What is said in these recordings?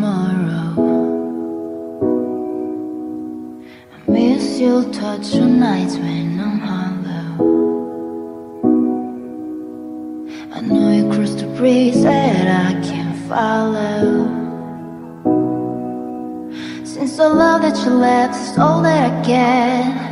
tomorrow. I miss your touch on nights when I'm hollow. I know you cross the breeze that I can't follow. Since the love that you left is all that I get.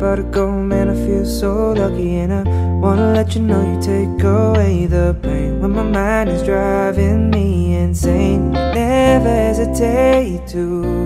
about to go, man, I feel so lucky And I wanna let you know you take away the pain When my mind is driving me insane. Never hesitate to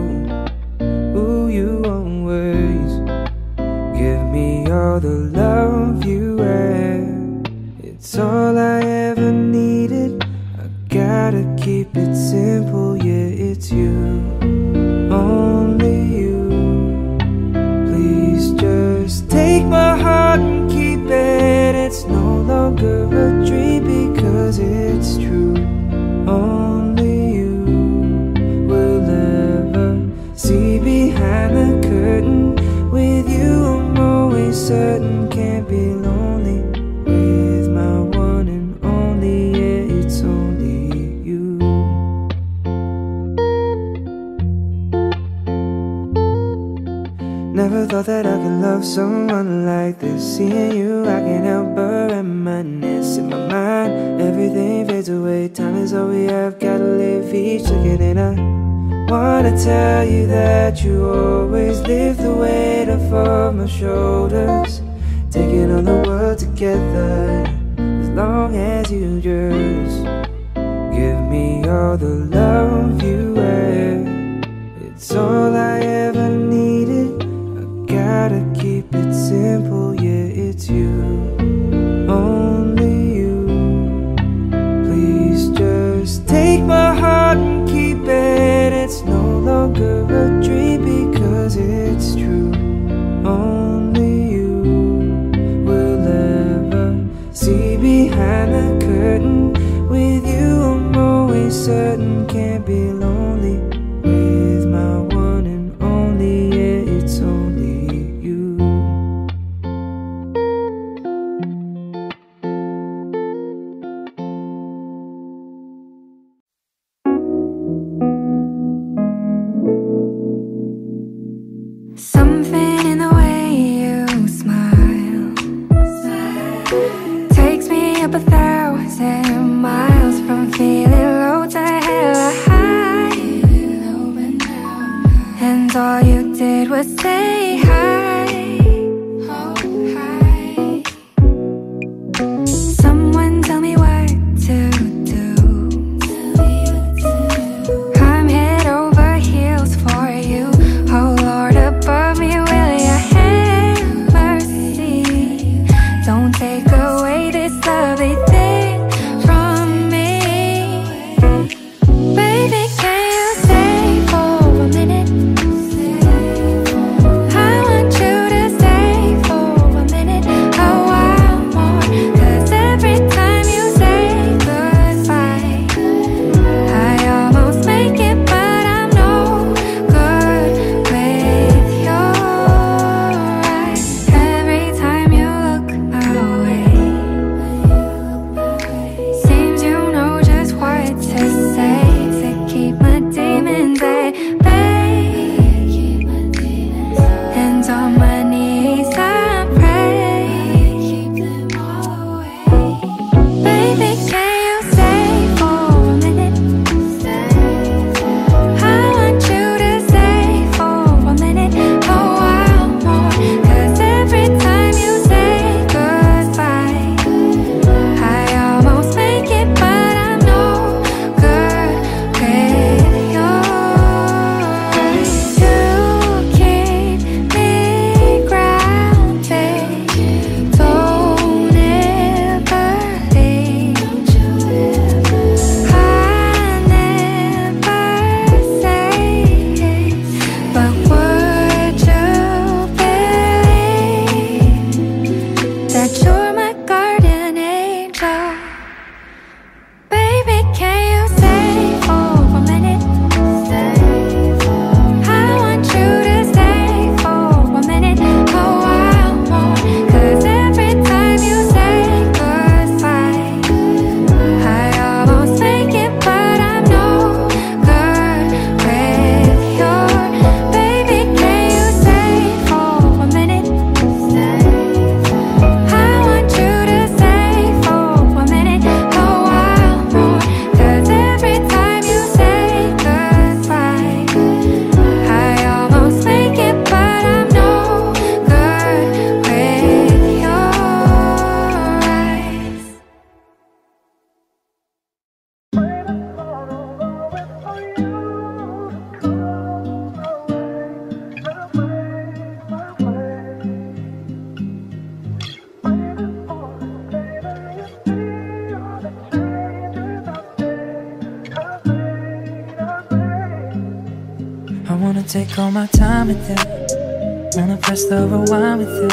take all my time with you. Wanna press the rewind with you.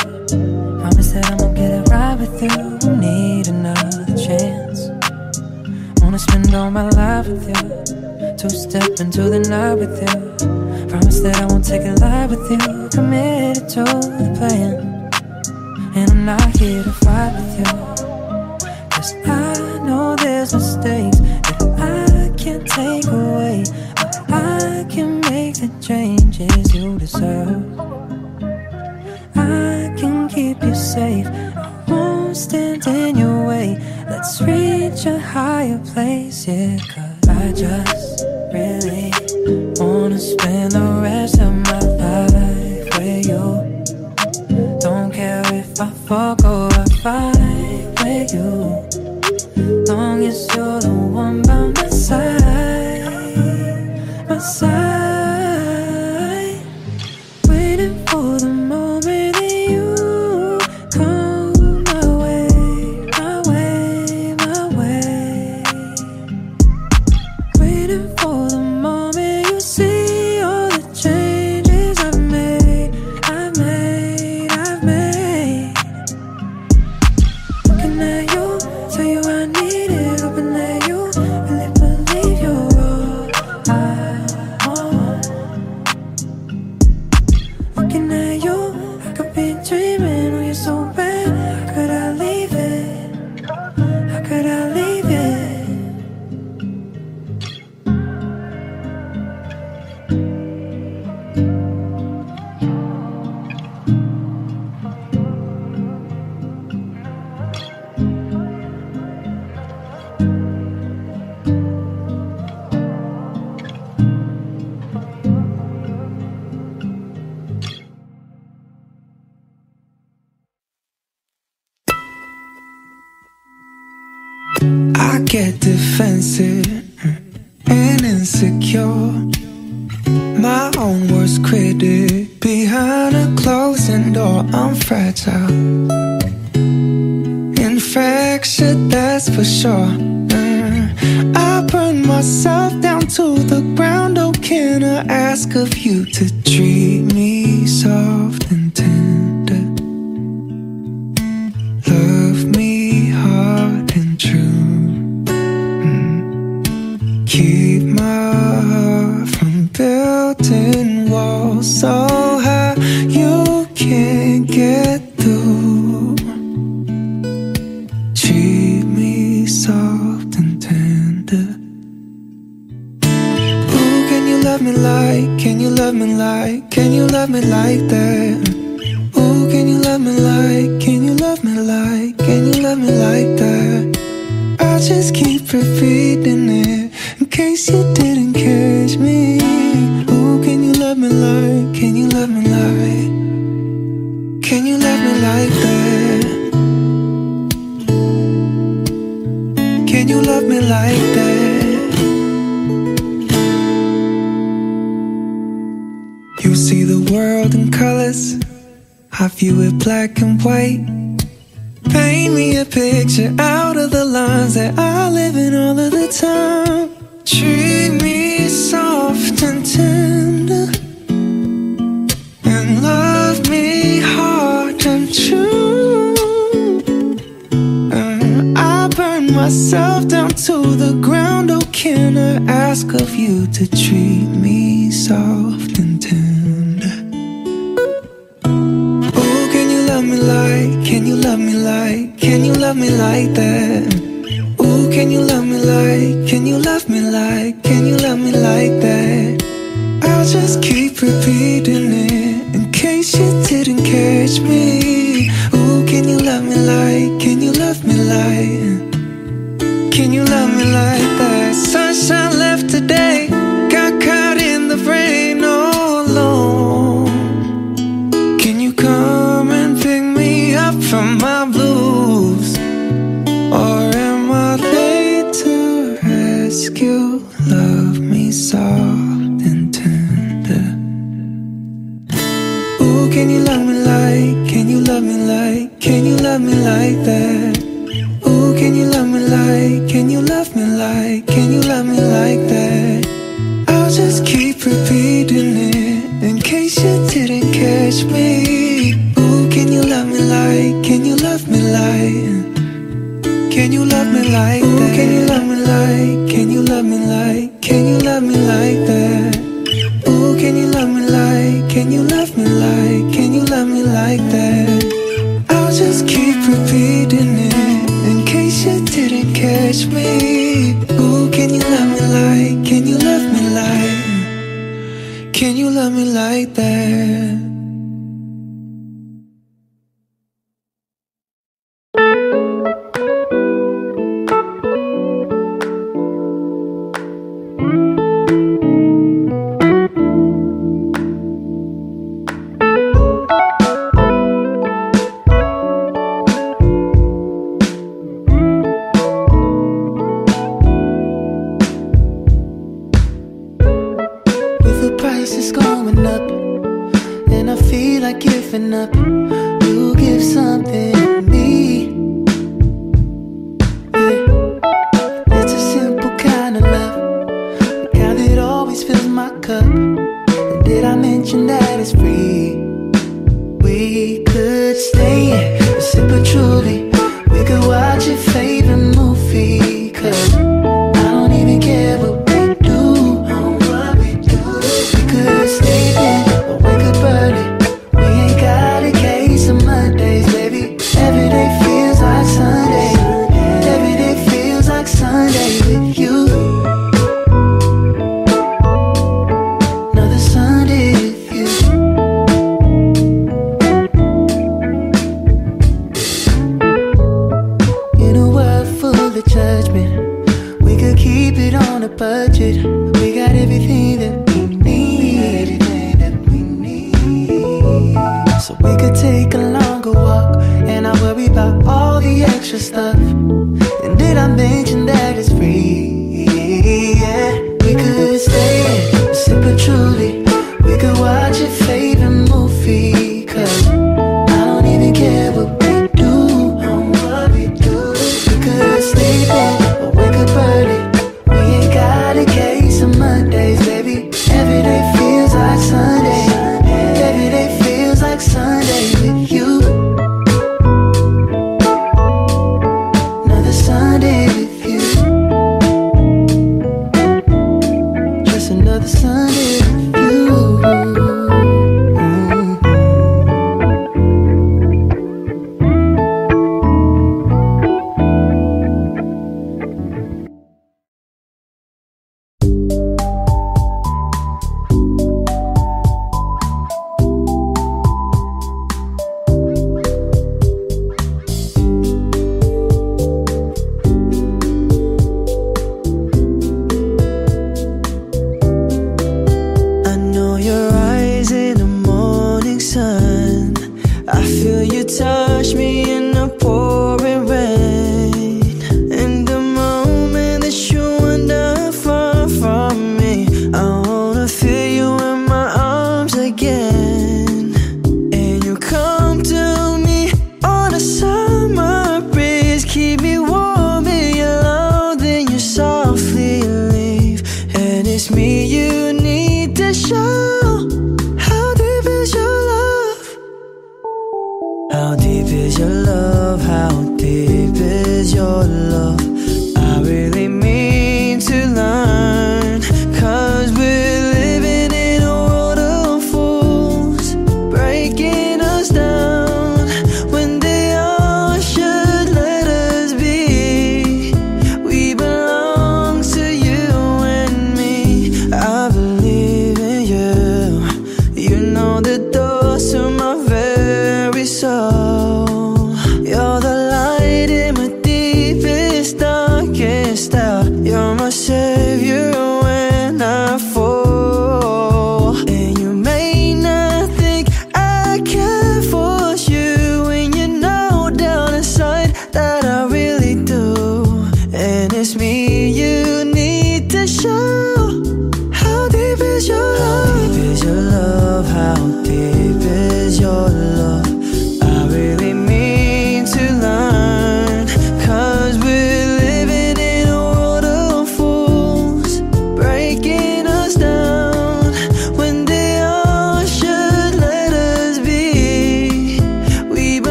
Promise that I'ma get it right with you. Need another chance. Wanna spend all my life with you. Two step into the night with you. Promise that I won't take a lie with you. Committed to the plan. And I'm not here to fight with you. Cause I know there's mistakes that I can't take away. But I can make the changes you deserve. I can keep you safe. I won't stand in your way. Let's reach a higher place, yeah. Cause I just really wanna spend the rest of my life with you. Don't care if I fuck get defensive and insecure. My own worst critic. Behind a closing door, I'm fragile. Infractured, that's for sure. Mm. I burn myself down to the ground. Oh, can I ask of you to treat me soft so high you can't get through. Treat me soft and tender. Ooh, can you love me like? Can you love me like? Can you love me like that? Ooh, can you love me like? Can you love me like? Can you love me like that? I just keep repeating it in case you didn't catch me. Can you love me like? Can you love me like that? Can you love me like that? You see the world in colors. I view it black and white. Paint me a picture out of the lines that I live in all of the time. Treat me soft and tender. True. Uh, I burn myself down to the ground. Oh, can I ask of you to treat me soft going up, and I feel like giving up. You give something.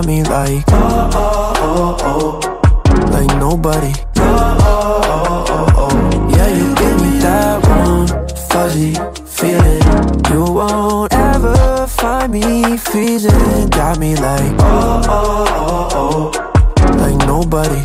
Got me like oh oh oh oh, like nobody. Oh oh oh oh yeah, you give me that warm fuzzy feeling. You won't ever find me freezing. Got me like oh oh oh oh, like nobody.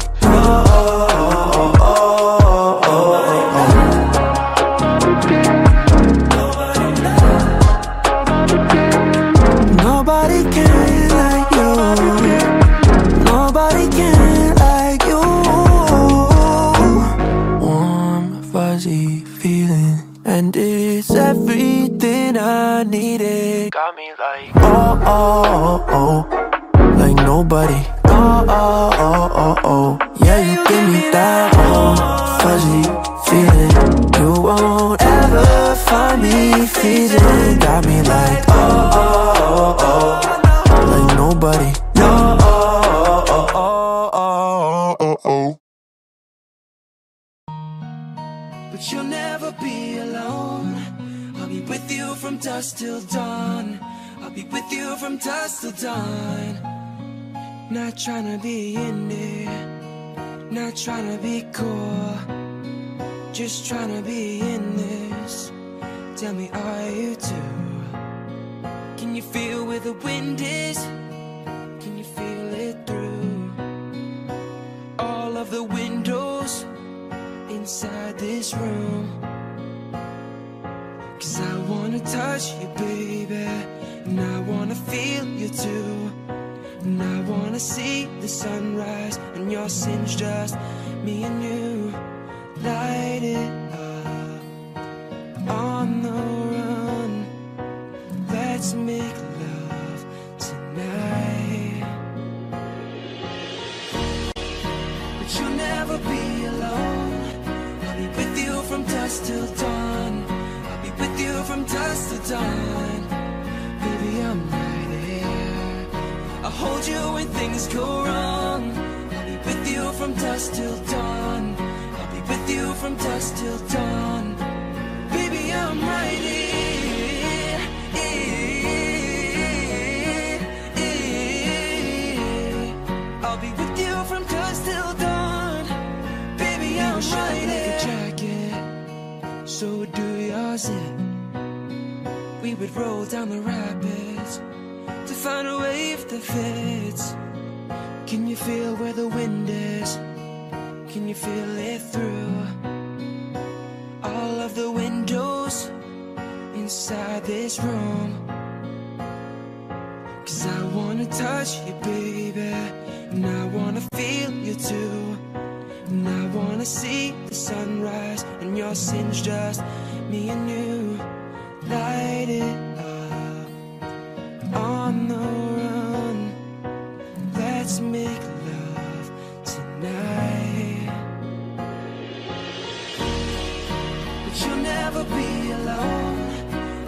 Let's make love tonight. But you'll never be alone. I'll be with you from dusk till dawn. I'll be with you from dusk till dawn. Baby, I'm right here. I'll hold you when things go wrong. I'll be with you from dusk till dawn. I'll be with you from dusk till dawn. Baby, I'm right here. So do yours. It. We would roll down the rapids to find a wave that fits. Can you feel where the wind is? Can you feel it through all of the windows inside this room? Cause I wanna touch you, baby. And I wanna feel you too. And I wanna see the sunrise and your sins just me and you. Light it up on the run. Let's make love tonight. But you'll never be alone.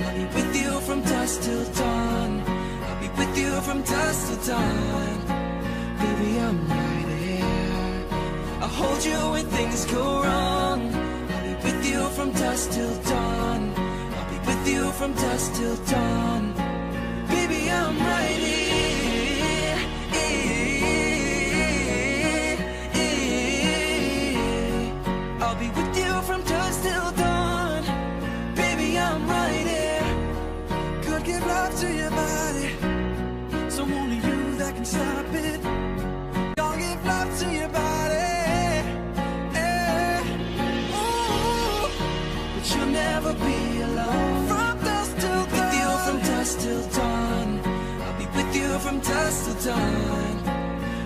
I'll be with you from dusk till dawn. I'll be with you from dusk till dawn. Hold you when things go wrong. I'll be with you from dusk till dawn. I'll be with you from dusk till dawn. Baby, I'm right here. I'll be with you from dusk till dawn. Baby, I'm right here. Could give love to your body. So only you that can stop it. With you from dusk till dawn.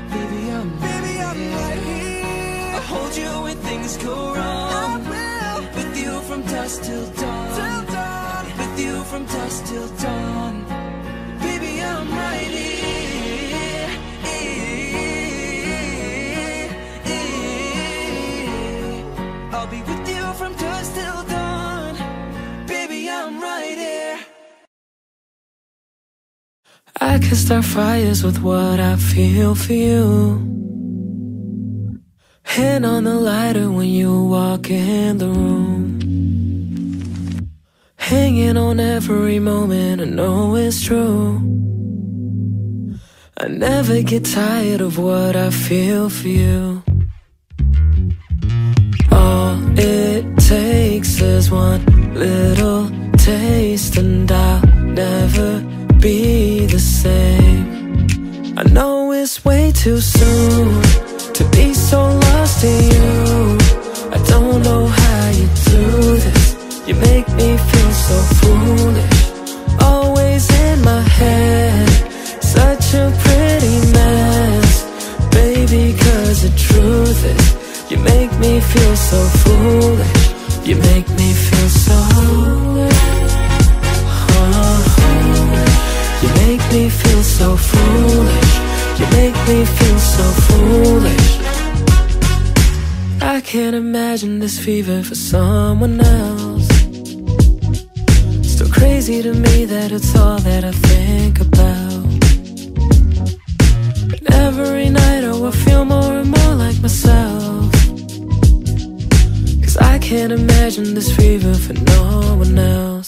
Baby, I'm Baby, I'm right here. I'll hold you when things go wrong. I will. With you from dusk till dawn. Till dawn. With you from dusk till dawn. I can start fires with what I feel for you. Hand on the lighter when you walk in the room. Hanging on every moment, I know it's true. I never get tired of what I feel for you. All it takes is one little taste, and I'll never be the same. I know it's way too soon To be so lost in you. I don't know how you do this. You make me feel so foolish. Always in my head. Such a pretty mess. Baby, cause the truth is You make me feel so foolish. You make me feel so me feel so foolish. You make me feel so foolish. I can't imagine this fever for someone else. Still crazy to me that it's all that I think about. And every night oh I feel more and more like myself. Cause I can't imagine this fever for no one else.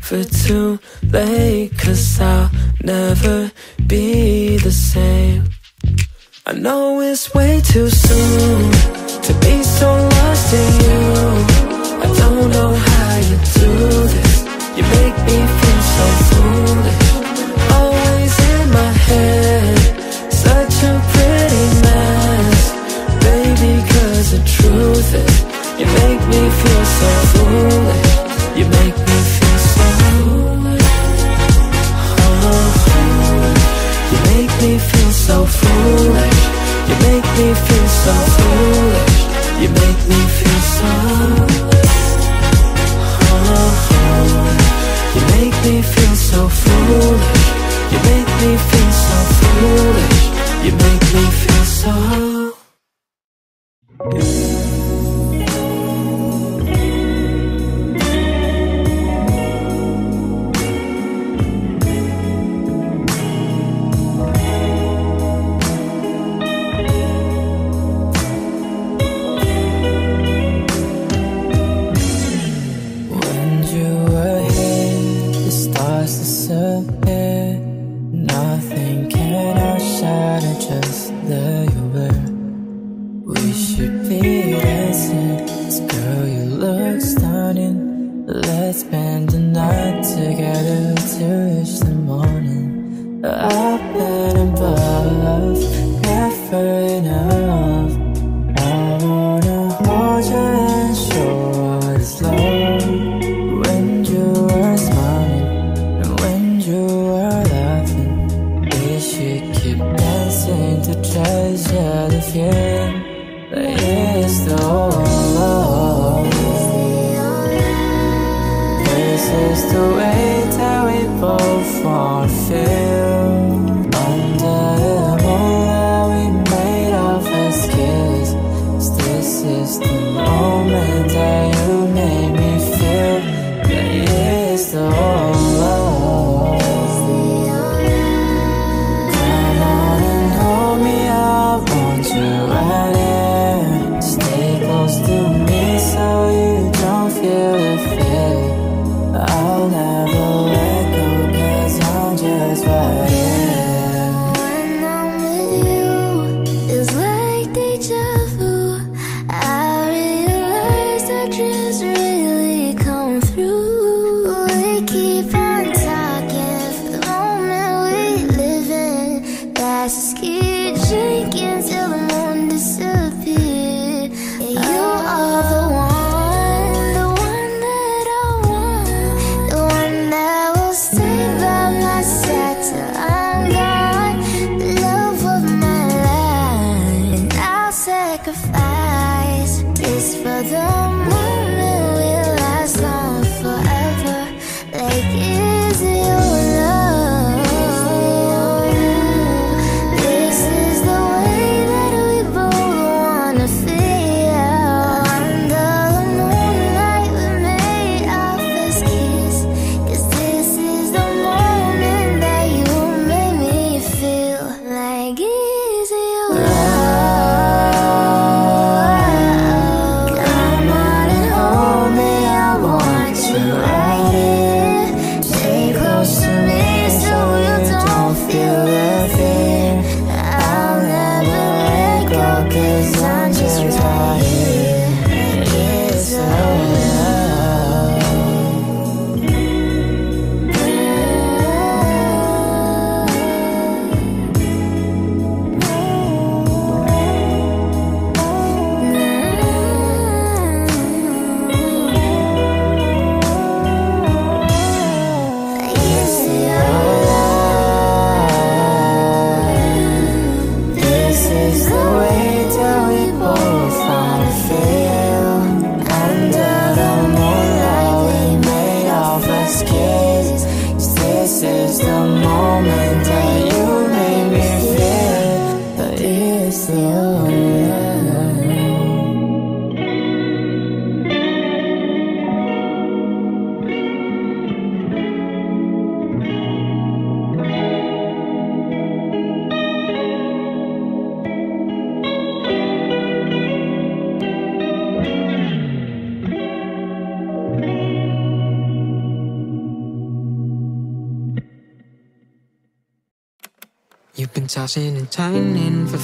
For too late, cause I'll never be the same. I know it's way too soon. Let's spend the night together till wish the morning Up and above, never enough.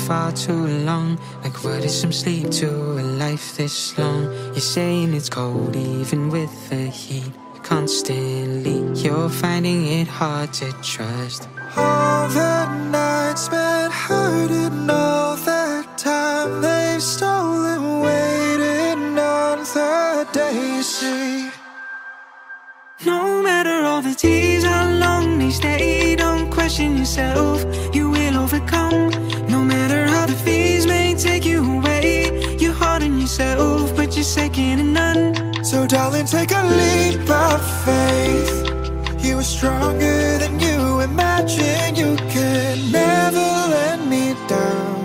Far too long. Like, what is some sleep to a life this long? You're saying it's cold, even with the heat. Constantly, you're finding it hard to trust. All the nights spent hurting, all that time they've stolen, waiting on the day see. No matter all the days, how long they stay, don't question yourself. Second to none. So, darling, take a leap of faith. You are stronger than you imagine. You can never let me down.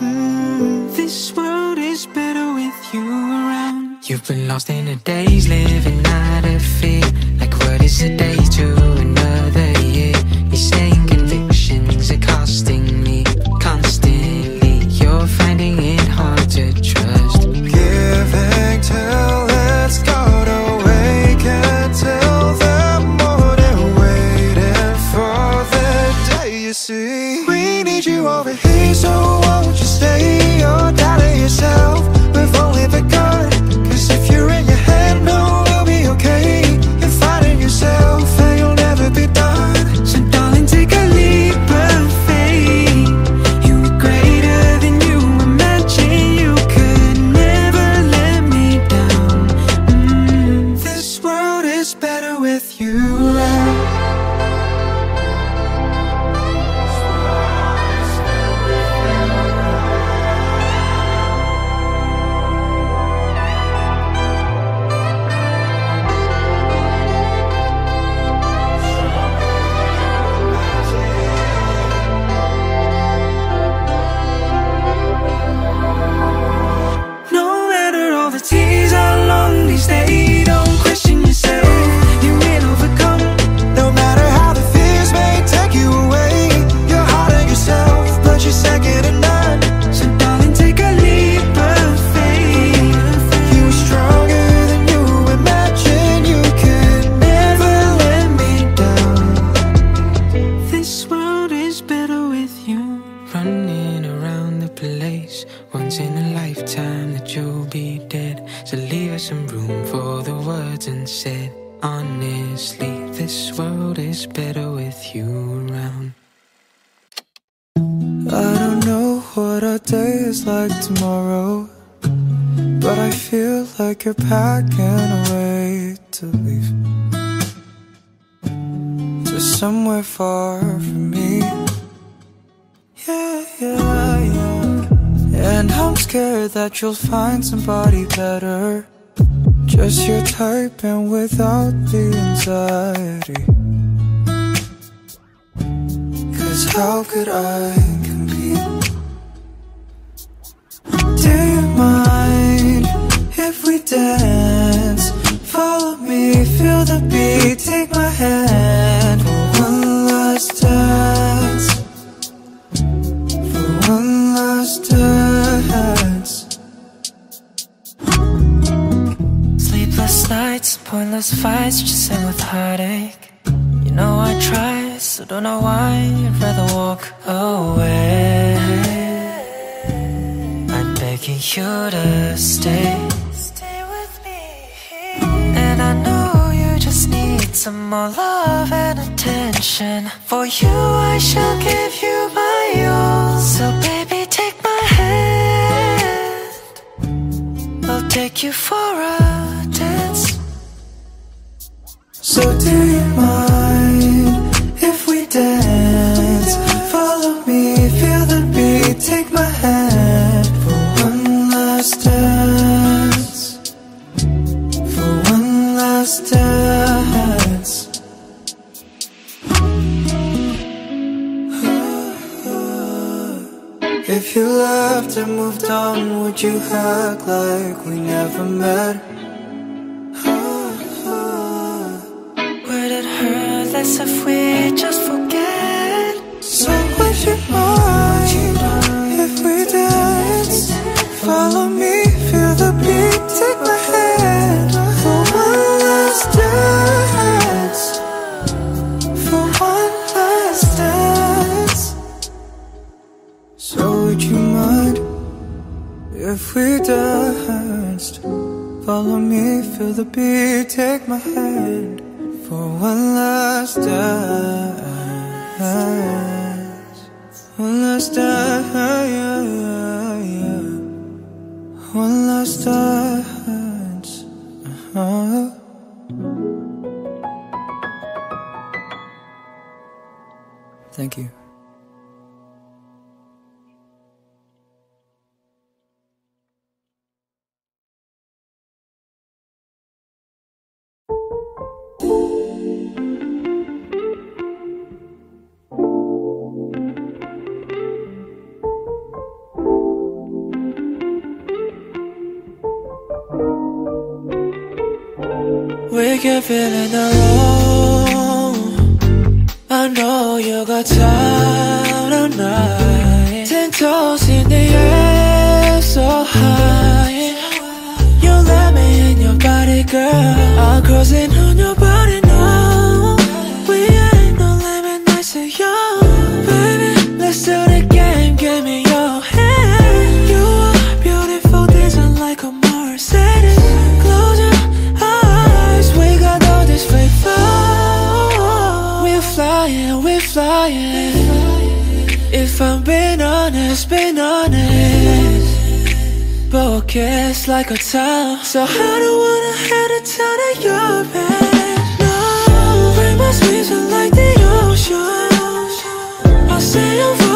Mm. This world is better with you around. You've been lost in a days, living out of fear. Like, what is a day to that you'll find somebody better, just your type and without the anxiety. Cause how could I compete? Do you mind if we dance? Follow me, feel the beat, take my hand for one last dance. For one last pointless fights, just end with heartache. You know I try, so don't know why you'd rather walk away. I'm begging you to stay. Stay with me. And I know you just need some more love and attention. For you, I shall give you my all. So, baby, take my hand. I'll take you for a so do you mind if we dance? Follow me, feel the beat, take my hand for one last dance. For one last dance. If you left and moved on, would you act like we never met? best if we just forget. So would you mind. If we dance? Follow me, feel the beat, take my hand For one last dance. For one last dance. So would you mind if we danced? Follow me, feel the beat, take my hand for one last dance, one last dance, one last dance. Thank you. Kiss like a top So I don't wanna head a ton of your bed No, rain my sweets are like the ocean. I'll say I'm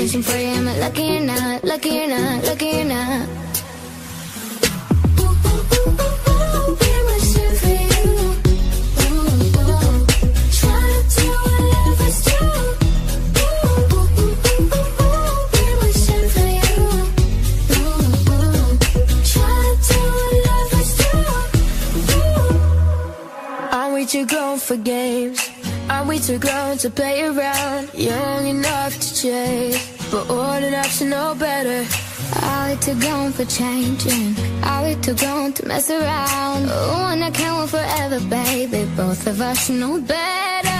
Wishing for you, am I lucky or not, lucky or not, lucky or not? Too grown for games? Are we too grown to play around? Young enough to chase, but old enough to know better. I we too grown for changing? I we too grown to mess around? Oh, and I can't wait forever, baby. Both of us know better.